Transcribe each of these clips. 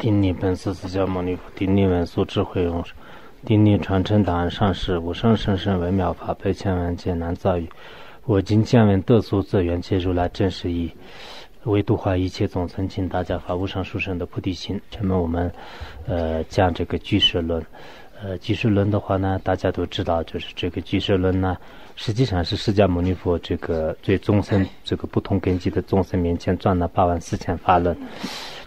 顶礼本师释迦牟尼佛，顶礼文殊智慧勇士，顶礼传承档案上师，无上甚深微妙法，百千万劫难遭遇。我今见闻得所自缘皆如来真实义，为度化一切众生，请大家发无上殊胜的菩提心。下面我们，呃，讲这个居士论，呃，居士论的话呢，大家都知道，就是这个居士论呢，实际上是释迦牟尼佛这个对众生这个不同根基的众生面前转了八万四千法轮。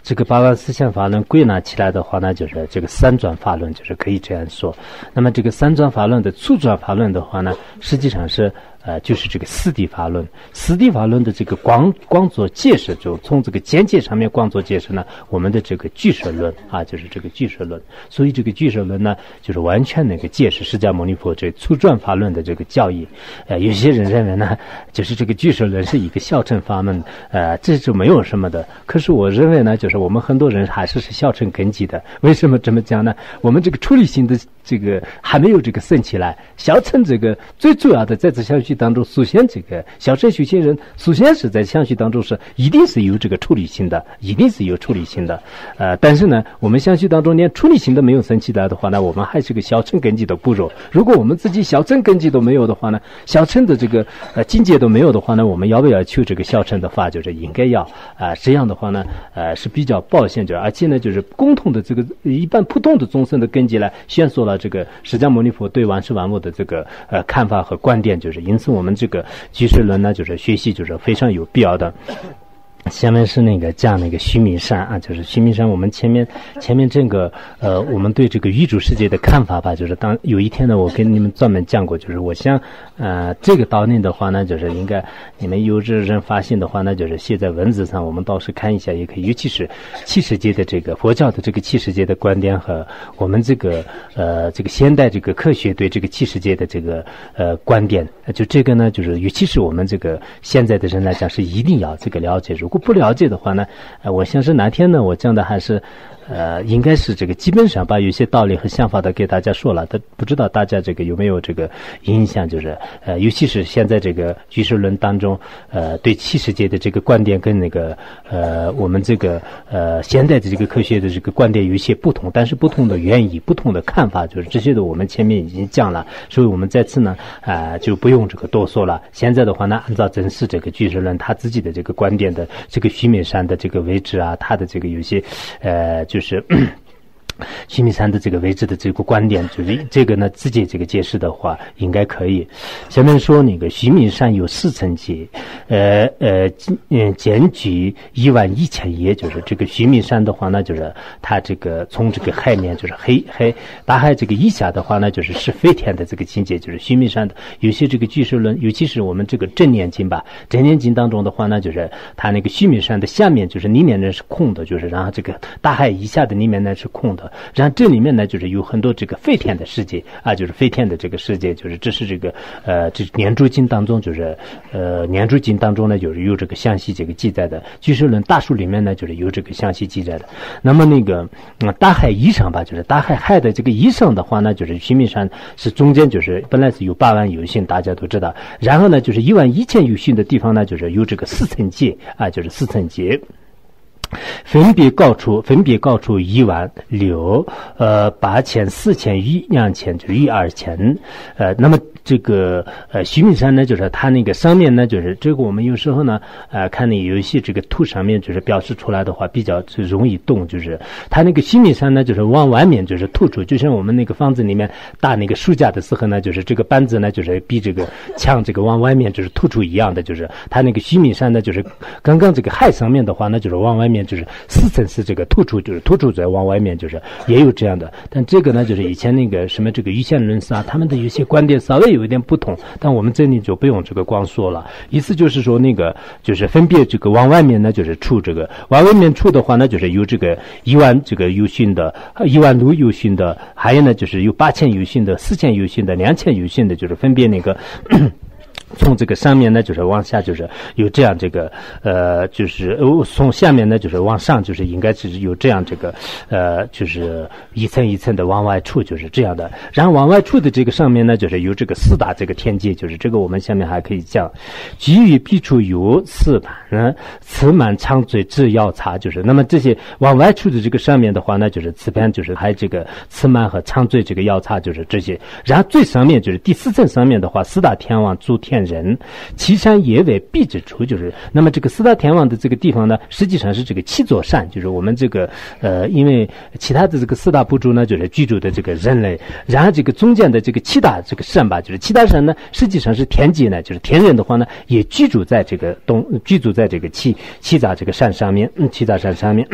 这个八万四千法轮归纳起来的话呢，就是这个三转法轮，就是可以这样说。那么这个三转法轮的初转法轮的话呢，实际上是呃，就是这个四谛法轮。四谛法轮的这个光光做解释，就从这个简介上面光做解释呢，我们的这个俱舍论啊，就是这个俱舍论。所以这个俱舍论呢，就是完全那个解释释迦牟尼佛这初转法论的这个教义。呃，有些人认为呢，就是这个俱舍论是一个小乘法门，呃，这就没有什么的。可是我认为呢，就是我们很多人还是是小乘根基的。为什么这么讲呢？我们这个处理性的这个还没有这个升起来。小乘这个最主要的在这相续当中，首先这个小乘修行人，首先是在相续当中是一定是有这个处理性的，一定是有处理性的。呃，但是呢，我们相续当中连处理性都没有升起来的话呢，我们还是个小乘根基的不如。如果我们自己小乘根基都没有的话呢，小乘的这个呃境界都没有的话呢，我们要不要求这个小乘的法？就是应该要啊、这样的话呢，呃是比较抱歉者，而且呢，就是共同的这个一般普通的众生的根基呢宣说了这个释迦牟尼佛对万事万物的这个呃看法和观点，就是因此我们这个居士论呢，就是学习就是非常有必要的。下面是那个讲那个须弥山啊，就是须弥山。我们前面前面这个呃，我们对这个宇宙世界的看法吧，就是当有一天呢，我跟你们专门讲过，就是我想呃，这个道理的话呢，就是应该你们有这人发现的话呢，就是写在文字上，我们到时看一下也可以。尤其是气世界的这个佛教的这个气世界的观点和我们这个呃这个现代这个科学对这个气世界的这个呃观点，就这个呢，就是尤其是我们这个现在的人来讲，是一定要这个了解。如果果不了解的话呢，呃，我相信哪天呢，我讲的还是，呃，应该是这个基本上把有些道理和想法都给大家说了。但不知道大家这个有没有这个印象，就是呃，尤其是现在这个居士论当中，呃，对七世界的这个观点跟那个呃我们这个呃现代的这个科学的这个观点有一些不同，但是不同的原因、不同的看法，就是这些的我们前面已经讲了，所以我们在此呢，啊、就不用这个多说了。现在的话呢，按照真实这个居士论他自己的这个观点的这个须弥山的这个位置啊，他的这个有些呃，就是。须弥山的这个位置的这个观点，就是这个呢，自己这个解释的话，应该可以。前面说那个须弥山有四层级，呃呃，嗯，间距一万一千叶，就是这个须弥山的话呢，就是它这个从这个海面，就是黑黑大海这个以下的话呢，就是是飞天的这个境界，就是须弥山的。有些这个居士论，尤其是我们这个正念经吧，正念经当中的话呢，就是它那个须弥山的下面，就是里面呢是空的，就是然后这个大海以下的里面呢是空的。然后这里面呢，就是有很多这个飞天的世界啊，就是飞天的这个世界，就是这是这个呃，这念珠经当中，就是呃念珠经当中呢，就是有这个详细这个记载的。居士论大书里面呢，就是有这个详细记载的。那么那个嗯，大海以上吧，就是大海海的这个以上的话呢，就是须弥山是中间就是本来是有八万有心，大家都知道。然后呢，就是一万一千有心的地方呢，就是有这个四层阶啊，就是四层阶。分别高出，分别高出一万六，呃，八千、四千、一两千，就是一二千，呃，那么这个呃须弥山呢，就是它那个上面呢，就是这个我们有时候呢，呃，看那有一些这个图上面就是表示出来的话，比较容易懂，就是它那个须弥山呢，就是往外面就是突出，就像我们那个房子里面搭那个书架的时候呢，就是这个板子呢，就是比这个墙这个往外面就是突出一样的，就是它那个须弥山呢，就是刚刚这个海上面的话呢，就是往外面就是四层是这个突出，就是突出在往外面，就是也有这样的。但这个呢，就是以前那个什么这个于宪论师啊，他们的有些观点稍微有一点不同，但我们这里就不用这个光说了。意思就是说，那个就是分别这个往外面呢，就是出这个往外面出的话呢，就是有这个一万这个有信的，一万六有信的，还有呢就是有八千有信的、四千有信的、两千有信的，就是分别那个。从这个上面呢，就是往下，就是有这样这个，呃，就是从下面呢，就是往上，就是应该是有这样这个，呃，就是一层一层的往外出，就是这样的。然后往外出的这个上面呢，就是有这个四大这个天界，就是这个我们下面还可以讲，给予必处有四大，嗯，此满长嘴至要擦，就是那么这些往外出的这个上面的话呢，就是此盘就是还有这个此满和长嘴这个要擦，就是这些。然后最上面就是第四层上面的话，四大天王诸天。人，岐山也为必之处，就是那么这个四大天王的这个地方呢，实际上是这个七座山，就是我们这个呃，因为其他的这个四大部族呢，就是居住的这个人类，然后这个中间的这个七大这个山吧，就是七大山呢，实际上是天界呢，就是天人的话呢，也居住在这个东，居住在这个七七大这个山上面，嗯，七大山上面。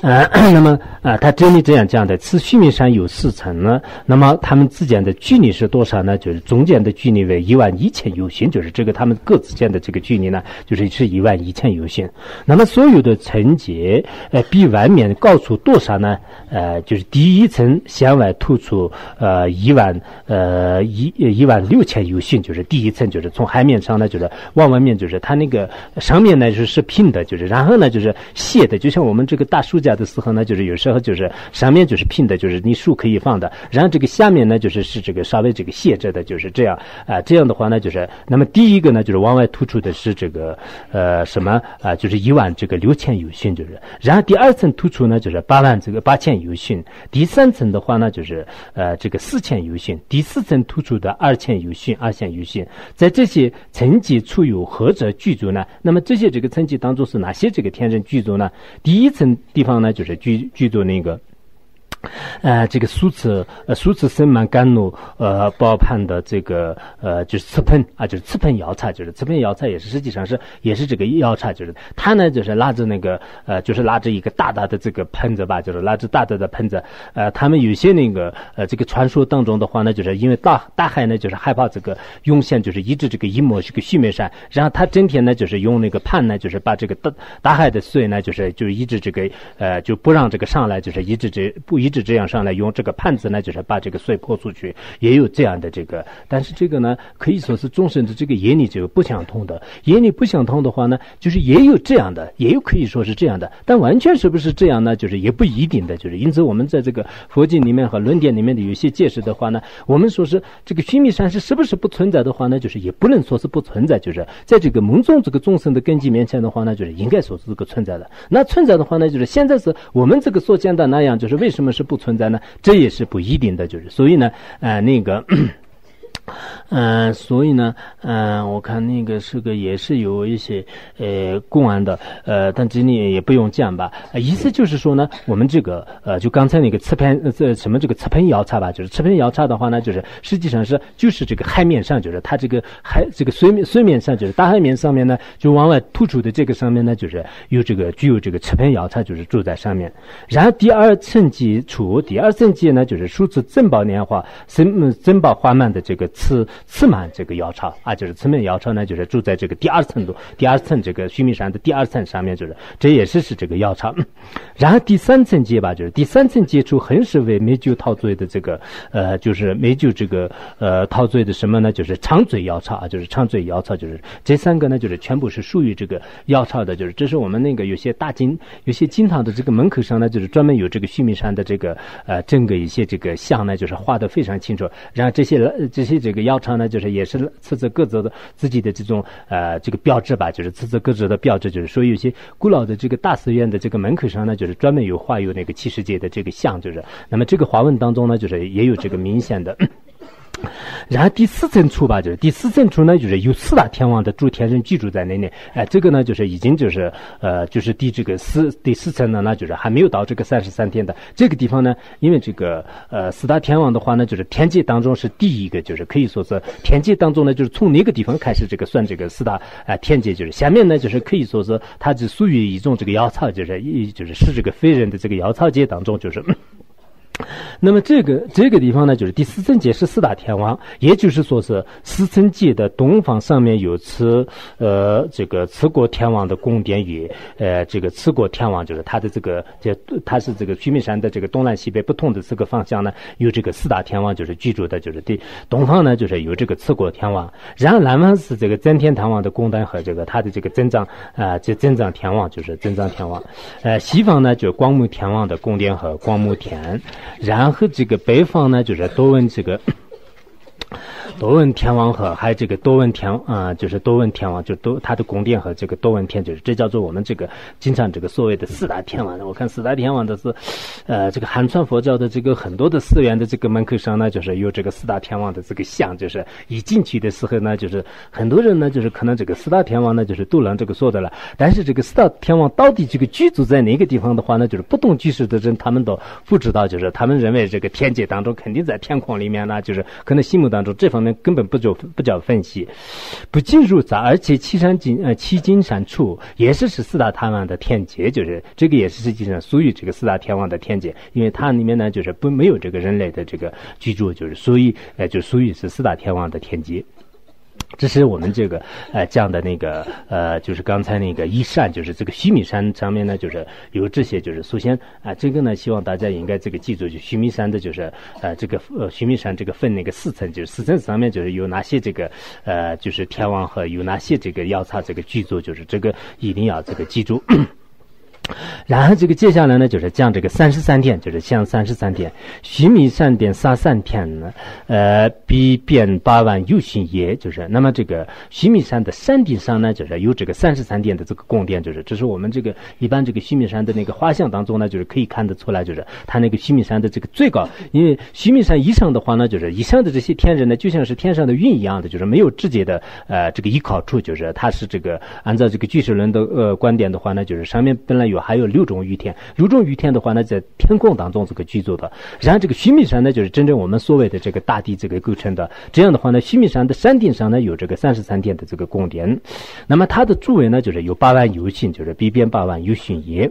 呃，那么啊，他这里这样讲的，此须弥山有四层呢。那么他们之间的距离是多少呢？就是中间的距离为一万一千有心，就是这个他们各自间的这个距离呢，就是是一万一千有心。那么所有的层级，呃，比外面高出多少呢？呃，就是第一层向外突出呃一万呃一一万六千有心，就是第一层，就是从海面上呢，就是往外面，就是它那个上面呢就是平的，就是然后呢就是斜的，就像我我们这个大树架。的时候呢，就是有时候就是上面就是平的，就是你树可以放的，然后这个下面呢就是是这个稍微这个斜着的，就是这样啊。这样的话呢，就是那么第一个呢就是往外突出的是这个呃什么啊，就是一万这个六千有讯，就是然后第二层突出呢就是八万这个八千有讯，第三层的话呢就是呃这个四千有讯，第四层突出的二千有讯，二千有讯，在这些层级处有何者居住呢？那么这些这个层级当中是哪些这个天人居住呢？第一一层地方。呢就是居居住那个。呃，这个数次呃数次生满甘露呃包判的这个呃就是吃盆啊，就是吃盆药叉，就是吃盆药叉也是实际上是也是这个药叉，就是他呢就是拉着那个呃就是拉着一个大大的这个盆子吧，就是拉着大大的盆子。呃，他们有些那个呃这个传说当中的话呢，就是因为大大海呢就是害怕这个涌现，就是一直这个一抹这个须弥山，然后他整天呢就是用那个盘呢就是把这个大大海的水呢就是就一直这个呃就不让这个上来，就是一直这不一一。直这样上来用这个盘子呢，就是把这个水泼出去，也有这样的这个。但是这个呢，可以说是众生的这个眼里就不相通的。眼里不相通的话呢，就是也有这样的，也有可以说是这样的。但完全是不是这样呢？就是也不一定的。就是因此，我们在这个佛经里面和论点里面的有些解释的话呢，我们说是这个须弥山是是不是不存在的话呢？就是也不能说是不存在。就是在这个蒙中这个众生的根基面前的话呢，就是应该说是这个存在的。那存在的话呢，就是现在是我们这个所见的那样，就是为什么是？是不存在呢？这也是不一定的，就是所以呢，呃，那个。嗯，所以呢，嗯，我看那个是个也是有一些呃公安的，呃，但这里也不用讲吧。呃意思就是说呢，我们这个呃，就刚才那个瓷盆这什么这个瓷盆窑叉吧，就是瓷盆窑叉的话呢，就是实际上是就是这个海面上，就是它这个海这个水面水面上，就是大海面上面呢，就往外突出的这个上面呢，就是有这个具有这个瓷盆窑叉，就是住在上面。然后第二层级处，第二层级呢，就是数字珍宝年华珍珍宝花满的这个瓷。次满这个窑巢啊，就是次满窑巢呢，就是住在这个第二层的第二层这个须弥山的第二层上面，就是这也是是这个窑巢。然后第三层阶吧，就是第三层接触很是为美酒陶醉的这个呃，就是美酒这个呃陶醉的什么呢？就是长嘴窑巢啊，就是长嘴窑巢，就是这三个呢，就是全部是属于这个窑巢的，就是这是我们那个有些大金有些金堂的这个门口上呢，就是专门有这个须弥山的这个呃整个一些这个像呢，就是画的非常清楚。然后这些这些这个药厂。呢，就是也是刺着各自的自己的这种呃这个标志吧，就是刺着各自的标志，就是说有些古老的这个大寺院的这个门口上呢，就是专门有画有那个七世界的这个像，就是那么这个华文当中呢，就是也有这个明显的。然后第四层处吧，就是第四层处呢，就是有四大天王的诸天人居住在那里。哎，这个呢，就是已经就是呃，就是第这个四第四层呢，那就是还没有到这个三十三天的这个地方呢。因为这个呃四大天王的话呢，就是天界当中是第一个，就是可以说是天界当中呢，就是从那个地方开始这个算这个四大啊天界，就是下面呢，就是可以说是它是属于一种这个妖草，就是一就是是这个非人的这个妖草界当中，就是。那么这个这个地方呢，就是第四层界是四大天王，也就是说是四层界的东方上面有此呃这个持国天王的宫殿与呃这个持国天王，就是它的这个这它是这个须弥山的这个东南西北不同的四个方向呢，有这个四大天王就是居住的，就是第东方呢就是有这个持国天王，然后南方是这个真天天王的宫殿和这个它的这个增长啊这增长天王就是增长天王，呃西方呢就光目天王的宫殿和光目天。然后这个北方呢，就是多问几个。多闻天王和还有这个多闻天啊，就是多闻天王，就多他的宫殿和这个多闻天，就是这叫做我们这个经常这个所谓的四大天王。我看四大天王的是，呃，这个汉传佛教的这个很多的寺院的这个门口上呢，就是有这个四大天王的这个像，就是一进去的时候呢，就是很多人呢，就是可能这个四大天王呢，就是都能这个说的了。但是这个四大天王到底这个居住在哪个地方的话呢，就是不懂居士的人他们都不知道，就是他们认为这个天界当中肯定在天空里面呢，就是可能心目当中这方那。根本不做不叫分析，不进入咱，而且七山金呃七金山处也是是四大天王的天劫，就是这个也是实际上属于这个四大天王的天劫，因为它里面呢就是不没有这个人类的这个居住，就是所以呃就属于是四大天王的天劫。这是我们这个呃讲的那个呃，就是刚才那个一扇，就是这个须弥山上面呢，就是有这些，就是首先啊，这个呢，希望大家应该这个记住，就须弥山的，就是呃这个呃须弥山这个分那个四层，就是四层上面就是有哪些这个呃就是天王和有哪些这个药草这个剧组，就是这个一定要这个记住。然后这个接下来呢，就是讲这个三十三天，就是像三十三天，须弥山殿杀三天呢，呃，比变八万有心也，就是那么这个须弥山的山顶上呢，就是有这个三十三天的这个宫殿，就是这是我们这个一般这个须弥山的那个画像当中呢，就是可以看得出来，就是它那个须弥山的这个最高，因为须弥山以上的话呢，就是以上的这些天人呢，就像是天上的云一样的，就是没有直接的呃这个依靠处，就是它是这个按照这个巨石论的呃观点的话呢，就是上面本来有。还有六种雨天，六种雨天的话呢，在天空当中这个居住的。然后这个须弥山呢，就是真正我们所谓的这个大地这个构成的。这样的话呢，须弥山的山顶上呢，有这个三十三天的这个宫殿。那么它的诸位呢，就是有八万游行，就是比边八万游行也。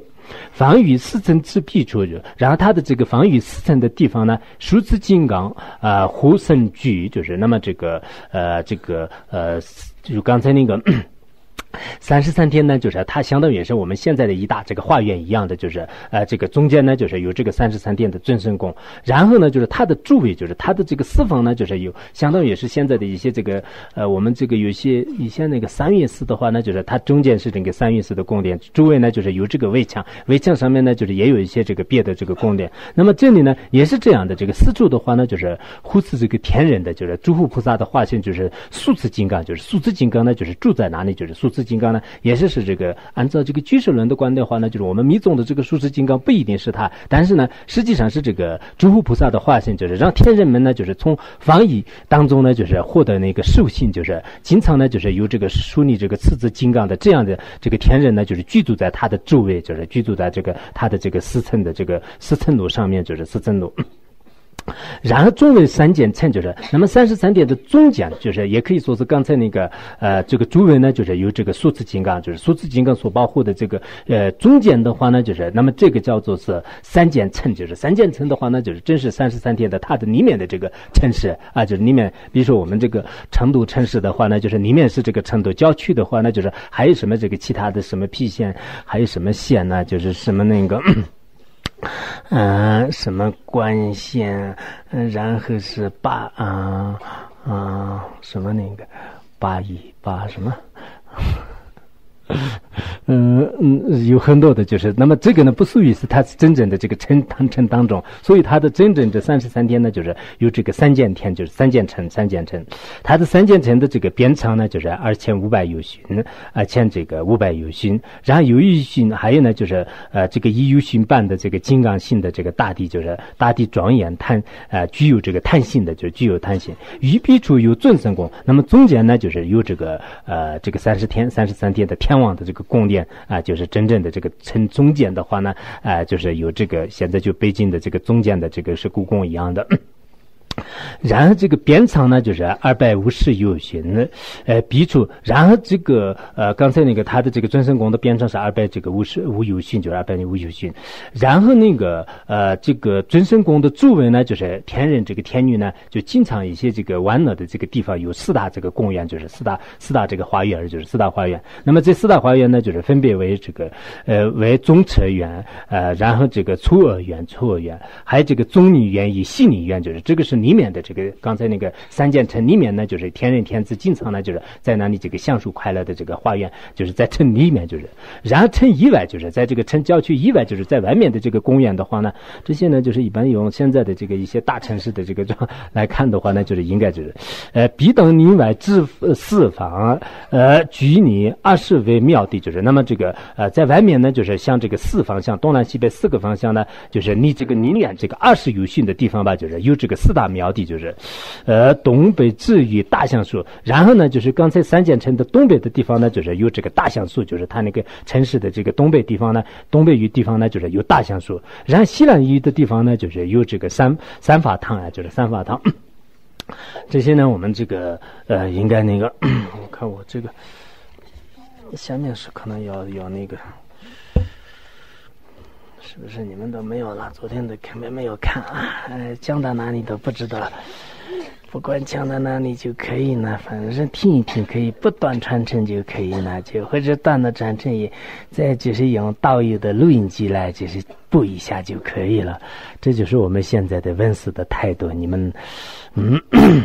防御四层之壁处，然后它的这个防御四层的地方呢，数字金刚啊，护身具，就是那么这个呃，这个呃，就刚才那个。三十三天呢，就是它相当于是我们现在的一大这个画院一样的，就是呃，这个中间呢就是有这个三十三天的尊神宫，然后呢就是它的诸位，就是它的这个四方呢就是有相当于是现在的一些这个呃，我们这个有些以前那个三岳寺的话呢，就是它中间是这个三岳寺的宫殿，诸位呢就是有这个围墙，围墙上面呢就是也有一些这个别的这个宫殿。那么这里呢也是这样的，这个四柱的话呢就是护持这个天人的，就是诸佛菩萨的化身，就是数字金刚，就是数字金刚呢就是住在哪里，就是数金刚呢，也是是这个按照这个居士论的观点的话呢，就是我们密宗的这个数字金刚不一定是他，但是呢，实际上是这个诸佛菩萨的化身，就是让天人们呢，就是从防疫当中呢，就是获得那个兽性，就是经常呢，就是有这个树立这个次字金刚的这样的这个天人呢，就是居住在他的周围，就是居住在这个他的这个四层的这个四层楼上面，就是四层楼。然后中为三间称，就是那么三十三点的中间，就是也可以说是刚才那个呃这个周围呢，就是有这个数字金刚，就是数字金刚所保护的这个呃中间的话呢，就是那么这个叫做是三间称，就是三间称的话呢，就是真是三十三天的它的里面的这个城市啊，就是里面比如说我们这个成都城市的话呢，就是里面是这个成都郊区的话呢，就是还有什么这个其他的什么郫县，还有什么县呢？就是什么那个。嗯，什么关线？嗯，然后是八啊啊，什么那个八一八什么？嗯嗯，有很多的，就是那么这个呢，不属于是它是真正的这个称当称当中，所以它的真正这三十三天呢，就是有这个三件天，就是三件称三件称，它的三件称的这个边长呢，就是二千五百由旬，二千这个五百由旬，然后有一旬，还有呢就是呃这个一由旬半的这个金刚性的这个大地，就是大地庄严贪呃具有这个贪性的，就具有贪性，于彼处有众生宫，那么中间呢就是有这个呃这个三十天三十三天的天王的这个供电。啊，就是真正的这个称中间的话呢，啊，就是有这个现在就北京的这个中间的这个是故宫一样的。然后这个边长呢就是二百五十由旬，呃，B 处，然后这个呃刚才那个它的这个尊神宫的边长是二百这个五十五由旬，就是二百零五由旬，然后那个呃这个尊神宫的周围呢就是天人这个天女呢就经常一些这个玩乐的这个地方有四大这个公园，就是四大四大这个花园，就是四大花园。那么这四大花园呢就是分别为这个呃为中车园，呃然后这个初儿园、初儿园，还有这个中女园与细女园，就是这个是你里面的。这个刚才那个三间城里面呢，就是天人天子经常呢，就是在那里这个享受快乐的这个花园，就是在城里面，就是然后城以外，就是在这个城郊区以外，就是在外面的这个公园的话呢，这些呢就是一般用现在的这个一些大城市的这个状来看的话呢，就是应该就是，呃，彼等里外之四方，呃，居你二十为庙地，就是那么这个呃，在外面呢，就是像这个四方向东南西北四个方向呢，就是你这个宁远这个二十有幸的地方吧，就是有这个四大庙苗地，就是。呃，东北至于大橡树，然后呢，就是刚才三间城的东北的地方呢，就是有这个大橡树，就是它那个城市的这个东北地方呢，东北域地方呢，就是有大橡树，然后西南域的地方呢，就是有这个三三法堂啊，就是三法堂。这些呢，我们这个呃，应该那个，我看我这个下面是可能要要那个。是不是你们都没有了？昨天的根本没有看啊！呃，讲到哪里都不知道，不管讲到哪里就可以呢，反正听一听，可以不断传承就可以了，就或者断了传承也，再就是用导游的录音机来就是播一下就可以了。这就是我们现在的文史的态度。你们，嗯，嗯，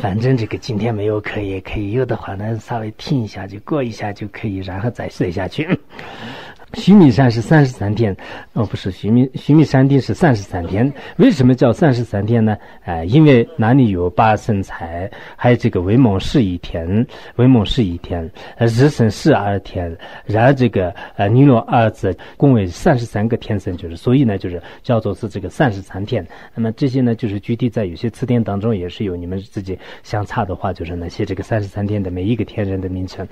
反正这个今天没有课也可以，有的话呢稍微听一下就过一下就可以，然后再睡下去。须弥山是三十三天，哦，不是须弥须弥山顶是三十三天。为什么叫三十三天呢？哎，因为那里有八神财，还有这个威猛十一天，威猛十一天，呃日神十二天，然后这个呃尼罗二子共为三十三个天神，就是所以呢，就是叫做是这个三十三天。那么这些呢，就是具体在有些词典当中也是有，你们自己相差的话，就是那些这个三十三天的每一个天人的名称，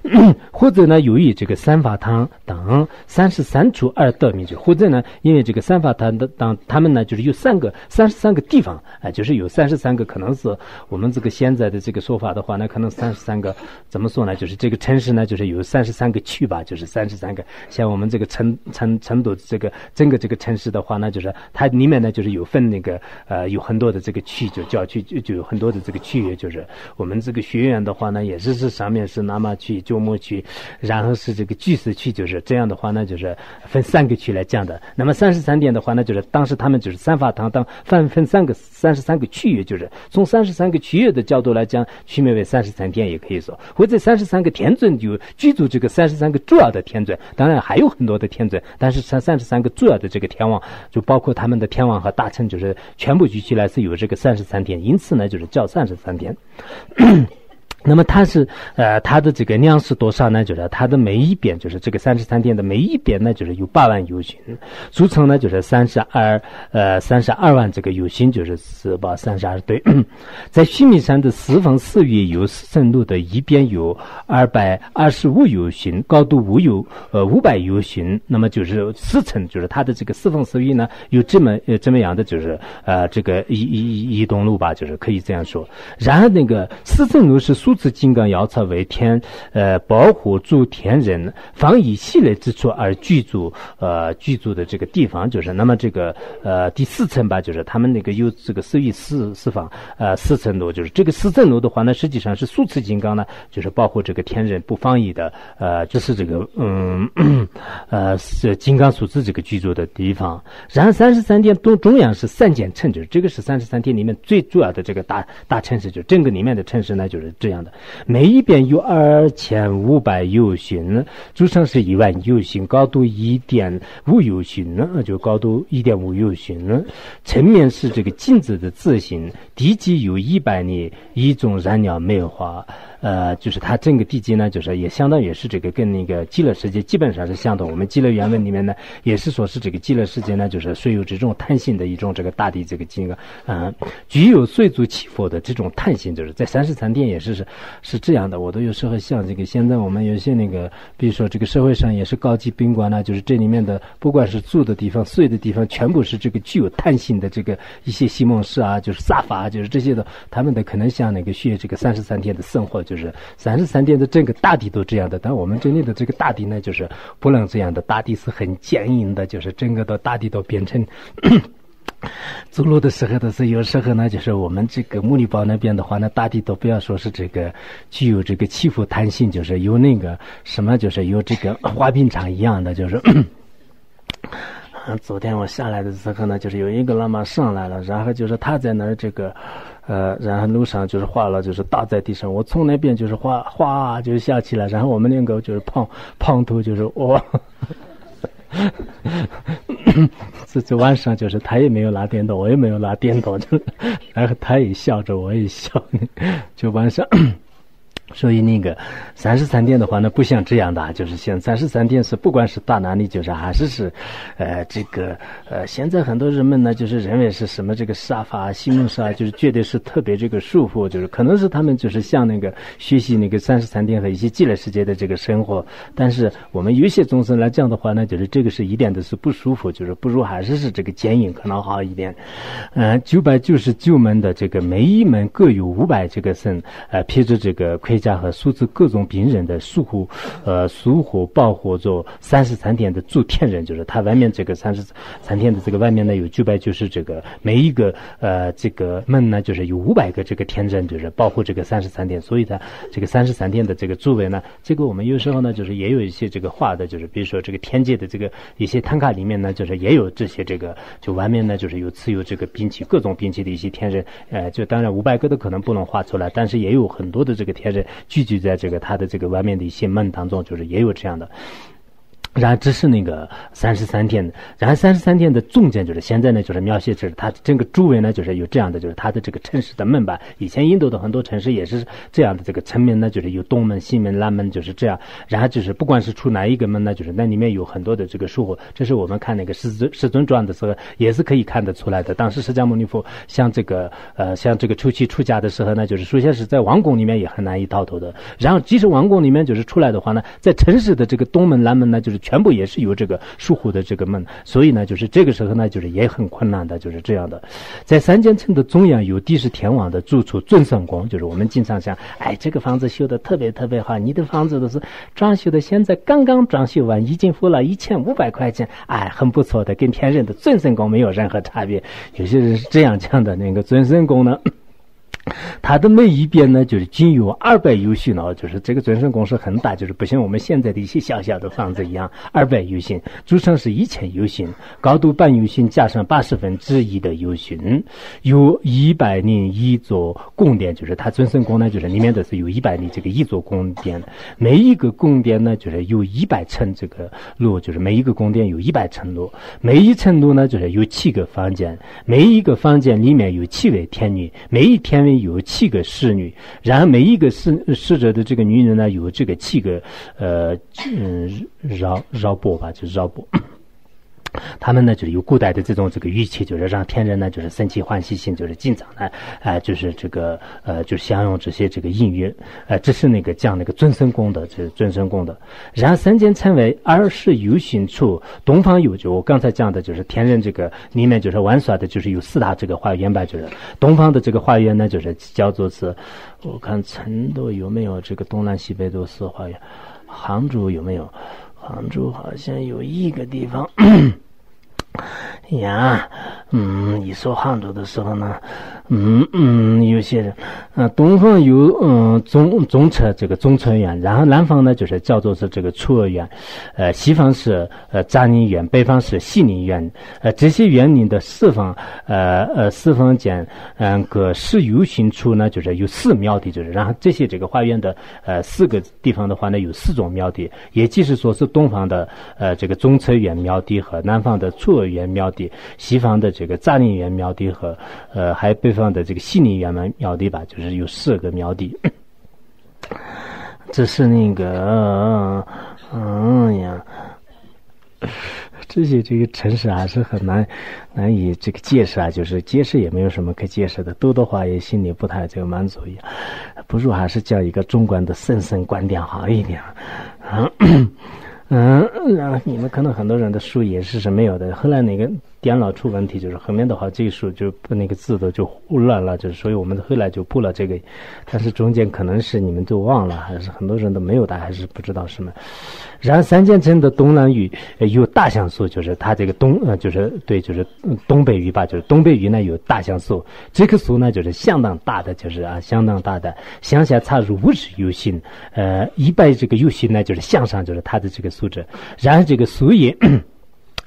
或者呢，由于这个三法堂等。三十三处二道名就或者呢，因为这个三法堂的当他们呢，就是有三个三十三个地方，哎，就是有三十三个，可能是我们这个现在的这个说法的话呢，可能三十三个怎么说呢？就是这个城市呢，就是有三十三个区吧，就是三十三个。像我们这个成成成都这个整个这个城市的话呢，就是它里面呢，就是有分那个呃，有很多的这个区，就郊区就就有很多的这个区域，就是我们这个学院的话呢，也是是上面是南马区、旧木区，然后是这个巨石区，就是这样的。的话呢，就是分三个区来讲的。那么三十三点的话呢，就是当时他们就是三法堂当分分三个三十三个区域，就是从三十三个区域的角度来讲，区名为三十三天也可以说，或者三十三个天尊就居住这个三十三个主要的天尊，当然还有很多的天尊，但是三三十三个主要的这个天王，就包括他们的天王和大臣，就是全部聚起来是有这个三十三天，因此呢，就是叫三十三天。那么它是呃它的这个量是多少呢？就是它的每一边就是这个三十三天的每一边呢，就是有八万游行，组成呢就是三十二呃三十二万这个游行，就是四八三十二对。在须弥山的四方四隅有四层路的一边有二百二十五游行，高度五有呃五百游行，那么就是四层，就是它的这个四方四隅呢有这么呃这么样的就是呃这个一一一栋路吧，就是可以这样说。然后那个四层路是属。如此金刚药草为天，呃，保护住天人，防以系列之处而居住，呃，居住的这个地方就是，那么这个呃第四层吧，就是他们那个有这个四域四四方，呃，四层楼，就是这个四层楼的话呢，实际上是数次金刚呢，就是保护这个天人不防疫的，呃，就是这个嗯，呃，是金刚数字这个居住的地方。然后三十三天东中央是三间城，就是这个是三十三天里面最主要的这个大大城市，就整个里面的城市呢，就是这样。每一边有二千五百游行，主上是一万游行，高度一点五游行呢，就高度一点五游行呢。层面是这个镜子的字形，底基有一百年，一种燃料梅花。呃，就是它整个地基呢，就是也相当于是这个跟那个极乐世界基本上是相同。我们极乐原文里面呢，也是说是这个极乐世界呢，就是虽有这种弹性的一种这个大地这个金额，嗯，具有随足起伏的这种弹性，就是在三十三天也是是是这样的。我都有时候像这个现在我们有些那个，比如说这个社会上也是高级宾馆呢，就是这里面的不管是住的地方、睡的地方，全部是这个具有弹性的这个一些西蒙室啊，就是沙发，就是这些的，他们的可能像那个学这个三十三天的生活，就就是三十三点的整个大地都这样的。但我们这里的这个大地呢，就是不能这样的，大地是很坚硬的，就是整个的大地都变成。走路的时候都是有时候呢，就是我们这个木里堡那边的话呢，大地都不要说是这个具有这个起伏弹性，就是有那个什么，就是有这个滑冰场一样的，就是。昨天我下来的时候呢，就是有一个喇嘛上来了，然后就是他在那儿这个，呃，然后路上就是滑了，就是打在地上，我从那边就是哗哗就下去了，然后我们两个就是胖胖头，就是我。这这 晚上就是他也没有拿电动，我也没有拿电动，就然后他也笑着，我也笑，就晚上。所以那个三十三天的话呢，不像这样的，就是像三十三天是不管是到哪里，就是还是是，呃，这个呃，现在很多人们呢，就是认为是什么这个沙发、西蒙沙，就是觉得是特别这个舒服，就是可能是他们就是像那个学习那个三十三天和一些极乐世界的这个生活。但是我们有些众生来讲的话呢，就是这个是一点都是不舒服，就是不如还是是这个坚硬可能好一点。嗯，九百九十九门的这个每一门各有五百这个僧，呃，披着这个盔。家和数字各种病人的疏护，呃，疏护保护着三十三天的主天人，就是他外面这个三十三天的这个外面呢有九百九十这个每一个呃这个门呢就是有五百个这个天人，就是保护这个三十三天，所以他这个三十三天的这个作为呢，这个我们有时候呢就是也有一些这个画的，就是比如说这个天界的这个一些唐卡里面呢，就是也有这些这个就外面呢就是有持有这个兵器各种兵器的一些天人，呃，就当然五百个的可能不能画出来，但是也有很多的这个天人。聚集在这个他的这个外面的一些门当中，就是也有这样的。然后这是那个三十三天的，然后三十三天的中间就是现在呢，就是描写就是它整个周围呢，就是有这样的，就是它的这个城市的门吧。以前印度的很多城市也是这样的，这个城门呢，就是有东门、西门、南门，就是这样。然后就是不管是出哪一个门呢，就是那里面有很多的这个树。这是我们看那个《师尊师尊传》的时候，也是可以看得出来的。当时释迦牟尼佛像这个呃，像这个初期出家的时候呢，就是首先是在王宫里面也很难以逃脱的。然后即使王宫里面就是出来的话呢，在城市的这个东门、南门呢，就是。全部也是有这个疏忽的这个门，所以呢，就是这个时候呢，就是也很困难的，就是这样的。在三间城的中央有地势天王的住处尊圣宫，就是我们经常想，哎，这个房子修的特别特别好，你的房子都是装修的，现在刚刚装修完，已经付了一千五百块钱，哎，很不错的，跟天人的尊圣宫没有任何差别。有些人是这样讲的，那个尊圣宫呢。它的每一边呢，就是仅有二百游心哦，就是这个尊圣宫是很大，就是不像我们现在的一些小小的房子一样，二百游心，主城是一千游心，高度半游心加上八十分之一的游心，有一百零一座宫殿，就是它尊圣宫呢，就是里面都是有一百零这个一座宫殿，每一个宫殿呢，就是有一百层这个楼，就是每一个宫殿有一百层楼，每一层楼呢，就是有七个房间，每一个房间里面有七位天女，每一天位。有七个侍女，然后每一个侍侍者的这个女人呢，有这个七个呃嗯绕绕钵吧，就是绕钵。他们呢，就是有古代的这种这个语气，就是让天人呢，就是生气欢喜心，就是经常呢，哎，就是这个呃，就享用这些这个音乐，呃，这是那个讲那个尊生功的，这是尊生功的。然后三间称为二世有心处，东方有就我刚才讲的就是天人这个里面就是玩耍的，就是有四大这个花园吧，就是东方的这个花园呢，就是叫做是，我看成都有没有这个东南西北都是花园，杭州有没有？杭州好像有一个地方。呀，嗯，你说杭州的时候呢，嗯嗯，有些人，呃，东方有嗯中中策这个中策院，然后南方呢就是叫做是这个初二院，呃，西方是呃扎尼院，北方是西宁院，呃，这些园林的四方，呃呃四方间，嗯，各四游行处呢，就是有四庙的，就是然后这些这个花园的呃四个地方的话呢，有四种庙的，也就是说是东方的呃这个中策院庙的和南方的初二院庙的。西方的这个扎林园庙的和呃，还有北方的这个西宁园门苗地吧，就是有四个苗地。这是那个，嗯呀。这些这个城市还是很难难以这个解释啊，就是解释也没有什么可解释的，多的话也心里不太这个满足一样，不如还是叫一个中观的深深观点好一点啊。嗯，然后你们可能很多人的书也是是没有的，后来那个。电脑出问题，就是后面的话技术就不那个字都就乱了，就是所以我们后来就补了这个，但是中间可能是你们都忘了，还是很多人都没有的，还是不知道什么。然后三间城的东南语有大象树，就是它这个东呃就是对就是东北语吧，就是东北语呢有大象树，这棵树呢就是相当大的，就是啊相当大的，向下插入五十有心，呃一百这个有心呢就是向上就是它的这个素质，然后这个树叶。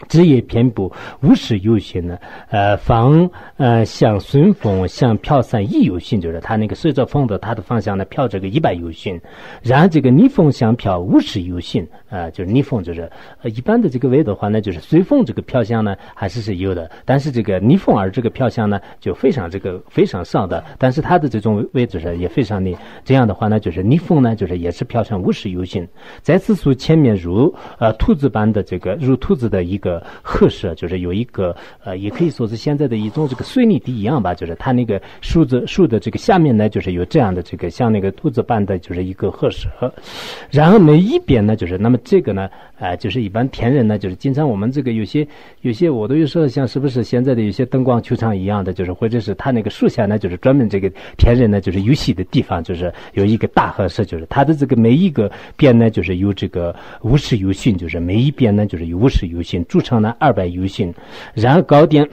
枝叶偏薄，无时有形呢。呃，方呃向顺风，向飘散一有形，就是它那个随着风的它的方向呢飘这个一百有形。然后这个逆风向飘，无时有形。啊，就是逆风，就是呃一般的这个位的话呢，就是随风这个飘向呢还是是有的，但是这个逆风而这个飘向呢就非常这个非常少的。但是它的这种位置是也非常的，这样的话呢，就是逆风呢就是也是飘向无时有形。在此处前面如呃兔子般的这个如兔子的一个个褐色，就是有一个呃也可以说是现在的一种这个水泥地一样吧，就是它那个树子树的这个下面呢就是有这样的这个像那个兔子般的就是一个褐色，然后每一边呢就是那么。这个呢，呃，就是一般天人呢，就是经常我们这个有些有些，我都有时候像是不是现在的有些灯光球场一样的，就是或者是它那个树下呢，就是专门这个天人呢，就是游戏的地方，就是有一个大褐色，就是它的这个每一个边呢，就是有这个五十游心，就是每一边呢，就是有五十游心，主场呢二百游心，然后高点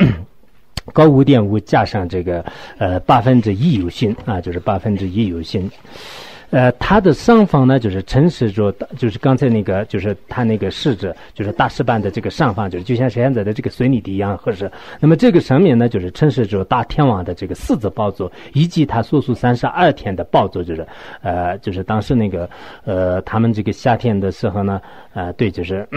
高五点五加上这个呃八分之一游心啊，就是八分之一游心。呃，它的上方呢，就是城市着，就是刚才那个，就是它那个市址，就是大石板的这个上方，就是就像现在的这个水泥地一样合适。那么这个上面呢，就是城市着大天王的这个四字宝座，以及他所属三十二天的宝座，就是呃，就是当时那个呃，他们这个夏天的时候呢，呃，对，就是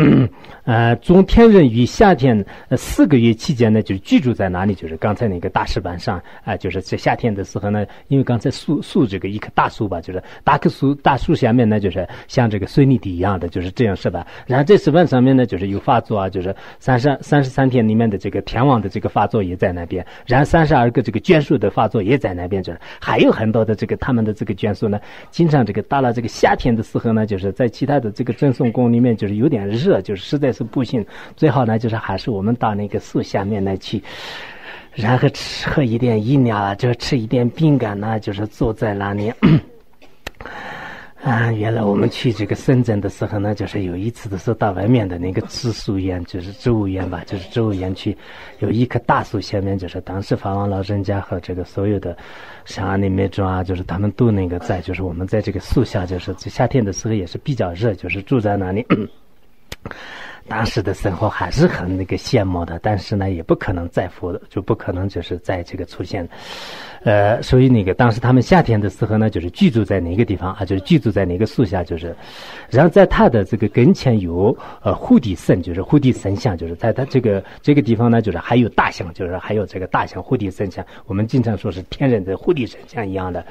呃，中天人于夏天四个月期间呢，就居住在哪里？就是刚才那个大石板上啊，就是在夏天的时候呢，因为刚才树树这个一棵大树吧，就是。大棵树，大树下面呢，就是像这个水泥地一样的，就是这样是吧？然后这石板上面呢，就是有发作啊，就是三十三十三天里面的这个天王的这个发作也在那边，然后三十二个这个眷属的发作也在那边，就是还有很多的这个他们的这个眷属呢，经常这个到了这个夏天的时候呢，就是在其他的这个赠送宫里面，就是有点热，就是实在是不行，最好呢，就是还是我们到那个树下面来去，然后吃喝一点饮料啊，就吃一点饼干呢，就是坐在那里。啊，原来我们去这个深圳的时候呢，就是有一次的时候到外面的那个植树园，就是植物园吧，就是植物园去，有一棵大树下面，就是当时法王老人家和这个所有的像安利美中啊，就是他们都那个在，就是我们在这个树下，就是夏天的时候也是比较热，就是住在那里。当时的生活还是很那个羡慕的，但是呢，也不可能再复，就不可能就是在这个出现。呃，所以那个当时他们夏天的时候呢，就是居住在哪个地方啊？就是居住在哪个树下？就是，然后在他的这个跟前有呃护地神，就是护地神像，就是在他这个这个地方呢，就是还有大象，就是还有这个大象护地神像。我们经常说是天然的护地神像一样的。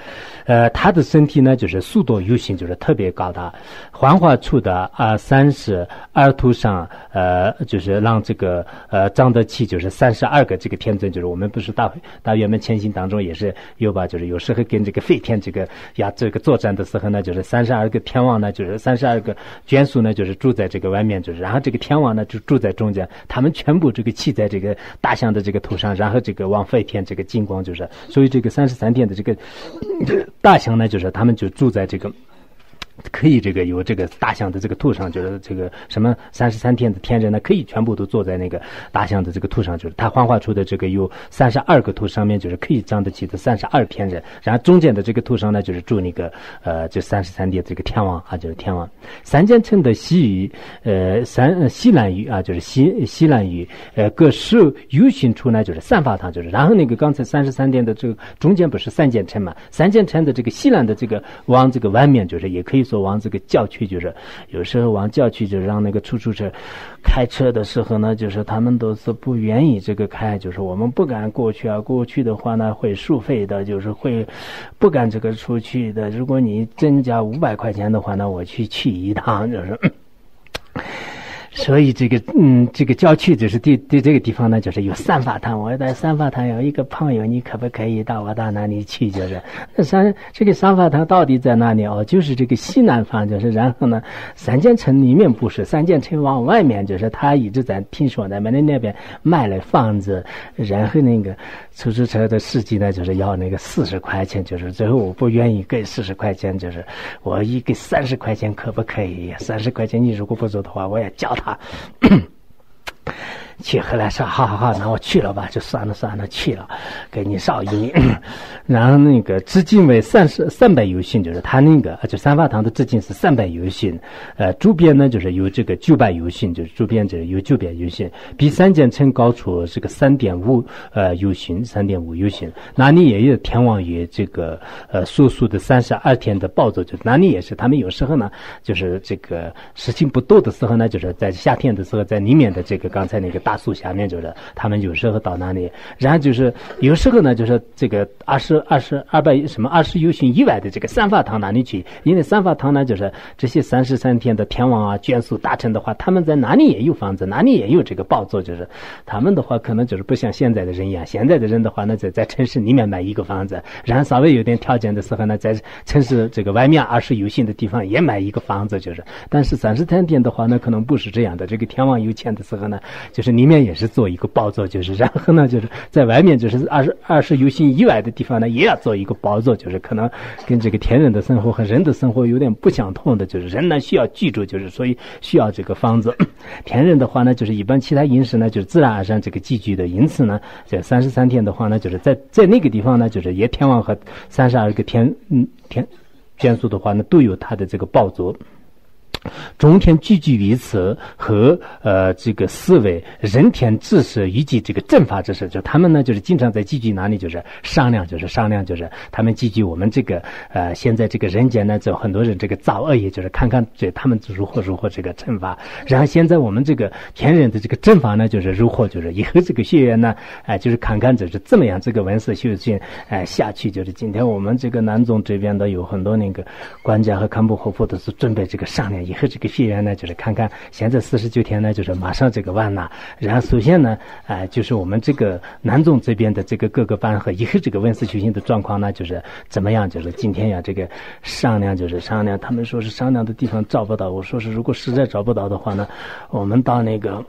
呃，他的身体呢，就是速度游行，就是特别高大。幻化出的啊，三十二图上，呃，就是让这个呃长得起，就是三十二个这个天尊，就是我们不是大大圆满前行当中也是。有吧，就是有时候跟这个飞天这个呀，这个作战的时候呢，就是三十二个天王呢，就是三十二个眷属呢，就是住在这个外面，就是然后这个天王呢就住在中间，他们全部这个骑在这个大象的这个头上，然后这个往飞天这个进攻就是，所以这个三十三天的这个大象呢，就是他们就住在这个。可以，这个有这个大象的这个图上，就是这个什么三十三天的天人呢，可以全部都坐在那个大象的这个图上，就是他幻化出的这个有三十二个图上面，就是可以长得起的三十二天人。然后中间的这个图上呢，就是住那个呃，就三十三天这个天王啊，就是天王。三间城的西域，呃，三西南域啊，就是西西南域，呃，各十游行处呢，就是散发堂，就是然后那个刚才三十三天的这个中间不是三间城嘛？三间城的这个西南的这个往这个外面，就是也可以。说往这个郊区，就是有时候往郊区，就让那个出租车开车的时候呢，就是他们都是不愿意这个开，就是我们不敢过去啊，过去的话呢会收费的，就是会不敢这个出去的。如果你增加五百块钱的话呢，我去去一趟，就是。所以这个嗯，这个郊区就是对对这个地方呢，就是有三法堂。我在三法堂有一个朋友，你可不可以到我到那里去？就是那三这个三法堂到底在哪里哦？就是这个西南方，就是然后呢，三间城里面不是，三间城往外面就是他一直在听说在那那边卖了房子，然后那个出租车的司机呢，就是要那个四十块钱，就是最后我不愿意给四十块钱，就是我一给三十块钱可不可以？三十块钱你如果不走的话，我也叫他。啊。去后来说，好好好，那我去了吧，就算了算了，去了，给你烧一。然后那个至今为三十三百有信，就是他那个就三法堂的至今是三百有信。呃，周边呢就是有这个九百有信，就是周边就有九百有信，比三间城高出这个三点五呃有信，三点五有信。那里也有天王爷这个呃素素的三十二天的暴走，就那里也是他们有时候呢，就是这个事情不多的时候呢，就是在夏天的时候，在里面的这个刚才那个大。树下面就是他们有时候到那里，然后就是有时候呢，就是这个二十二十二百什么二十游行以外的这个三法堂那里去，因为三法堂呢，就是这些三十三天的天王啊、眷属大臣的话，他们在哪里也有房子，哪里也有这个宝座，就是他们的话可能就是不像现在的人一样，现在的人的话呢，在在城市里面买一个房子，然后稍微有点条件的时候呢，在城市这个外面二十游行的地方也买一个房子，就是，但是三十三天的话呢，可能不是这样的，这个天王有钱的时候呢，就是里面也是做一个宝座，就是然后呢，就是在外面就是二十二十游行以外的地方呢，也要做一个宝座，就是可能跟这个天人的生活和人的生活有点不相同的，就是人呢需要居住，就是所以需要这个房子。天人的话呢，就是一般其他饮食呢，就是自然而然这个寄居的，因此呢，这三十三天的话呢，就是在在那个地方呢，就是也天王和三十二个天嗯天眷属的话呢，都有他的这个宝座。中天聚集于此和呃这个思维人天知识以及这个正法知识，就他们呢就是经常在聚集哪里就是商量，就是商量，就是他们聚集我们这个呃现在这个人间呢，就很多人这个造恶业，就是看看这他们如何如何这个惩罚。然后现在我们这个天人的这个正法呢，就是如何就是以后这个学员呢，哎就是看看就是怎么样这个文色修行哎下去。就是今天我们这个南总这边的有很多那个官家和堪布和佛都是准备这个商量。以和这个学员呢，就是看看现在四十九天呢，就是马上这个完了。然后首先呢，哎，就是我们这个南总这边的这个各个班和以后这个温思修行的状况呢，就是怎么样？就是今天要这个商量，就是商量。他们说是商量的地方找不到，我说是如果实在找不到的话呢，我们到那个。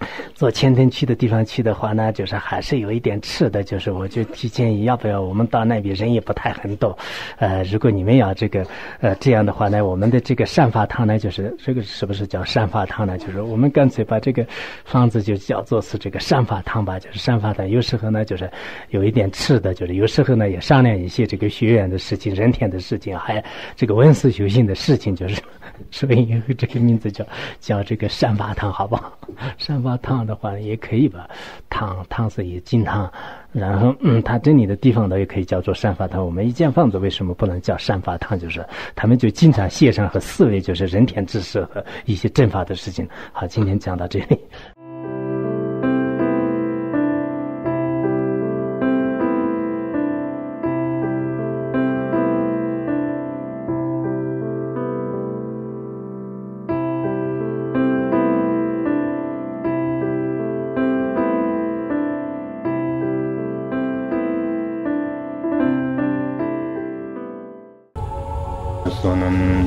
坐前天去的地方去的话呢，就是还是有一点吃的，就是我就提建议，要不要我们到那边人也不太很多，呃，如果你们要这个呃这样的话呢，我们的这个善法堂呢，就是这个是不是叫善法堂呢？就是我们干脆把这个房子就叫做是这个善法堂吧，就是善法堂。有时候呢，就是有一点吃的，就是有时候呢也商量一些这个学院的事情、人天的事情，还这个文思修行的事情，就是。所以以后这个名字叫叫这个善法堂，好不好？善法堂的话也可以吧，堂堂是以金堂，然后嗯，它这里的地方呢也可以叫做善法堂。我们一间房子为什么不能叫善法堂？就是他们就经常线上和思维，就是人天知识和一些正法的事情。好，今天讲到这里。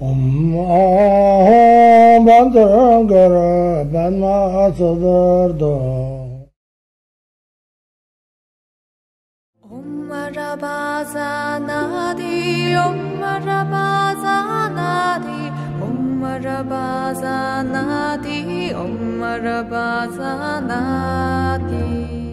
Umma bandı göre ben masıdırdım. Umma rabazana di, umma rabazana di, umma rabazana di, umma rabazana di.